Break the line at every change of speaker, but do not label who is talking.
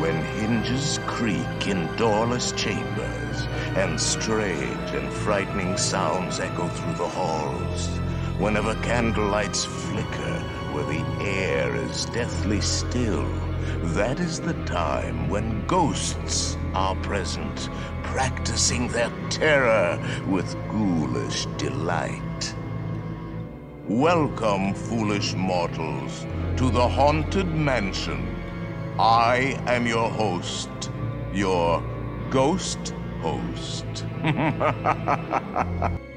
when hinges creak in doorless chambers, and strange and frightening sounds echo through the halls, whenever candlelights flicker where the air is deathly still, that is the time when ghosts are present, practicing their terror with ghoulish delight. Welcome, foolish mortals, to the Haunted Mansion. I am your host, your ghost host.